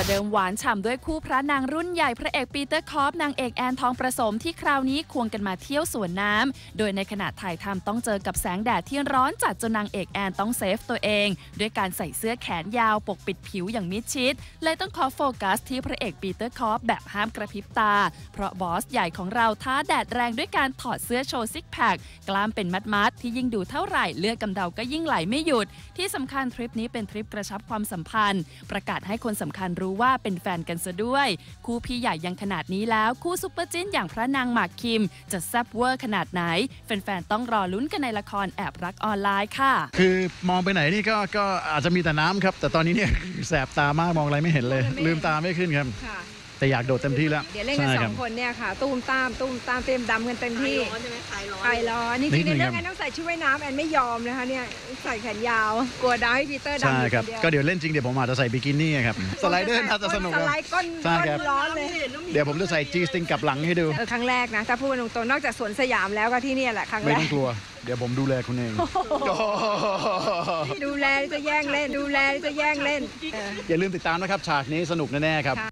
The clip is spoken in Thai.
ประเดิมหวานฉ่ำด้วยคู่พระนางรุ่นใหญ่พระเอกปีเตอร์คอฟนางเอกแอนทองประสมที่คราวนี้ควงกันมาเที่ยวสวนน้ำ โดยในขณะถ่ายทำต้องเจอกับแสงแดดที่ร้อนจัดจนนางเอกแอนต้อง save ตัวเอง ด้วยการใส่เสื้อแขนยาวปกปิดผิวอย่างมิดชิด เลยต้องขอโฟกัสที่พระเอกปีเตอร์คอฟแบบห้ามกระพริบตา เพราะ boss ใหญ่ของเราท้าแดดแรงด้วยการถอดเสื้อโชว์ six pack กล้ามเป็นมัดๆที่ยิ่งดูเท่าไหร่เลือดกำเดาก็ยิ่งไหลไม่หยุด ที่สำคัญทริปนี้เป็นทริปกระชับความสัมพันธ์ ประกาศให้คนสำคัญรู้ว่าเป็นแฟนกันซะด้วย คู่พี่ใหญ่ยังขนาดนี้แล้ว คู่ซุปเปอร์จิ้นอย่างพระนางหมากคิม จะแซ่บเวอร์ขนาดไหน แฟนๆต้องรอลุ้นกันในละครแอบรักออนไลน์ค่ะ คือมองไปไหนนี่ก็ก็อาจจะมีแต่น้ำครับ แต่ตอนนี้เนี่ยแสบตามากมองอะไรไม่เห็นเลย ลืมตาไม่ขึ้นครับค่ะ แต่อยากโดดเต็มที่แล้วเดี๋ยวเล่นกันใช่สคอรับงคนเนี่ยค่ะ ตุ้มตามตุ้มตามเต็มดำกันเต็มที่ร้อนใช่ไหมคลายร้อนคลายร้อนนี่นิคือดนึในงเรื่องครับแอนต้องใส่ชุดว่ายน้ำแอนไม่ยอมนะคะเนี่ยใส่แขนยาวกลัวดาวให้ปีเตอร์ดำใช่อยู่ครับนเดียวก็เดี๋ยวเล่นจริงเดี๋ยวผมอาจจะใส่บิกินี่ครับ slider น่าจะสนุกสครับไลด์ก้นใช่ครับก้นร้อนเลยเดี๋ยวผมจะใส่ G-string กลับหลังให้ดูเออครั้งแรกนะถ้าพูดตรงๆนอกจากสวนสยามแล้วก็ที่เนี่ยแหละครั้งไม่แรต้อกงกลัวเดี๋ยวผมดูแลคุณเอง ดูแลจะแย่งเล่น ดูแลจะแย่งเล่นเอออย่าลืมติดตามนะครับ ฉากนี้สนุกแน่ ๆ ครับค่ะ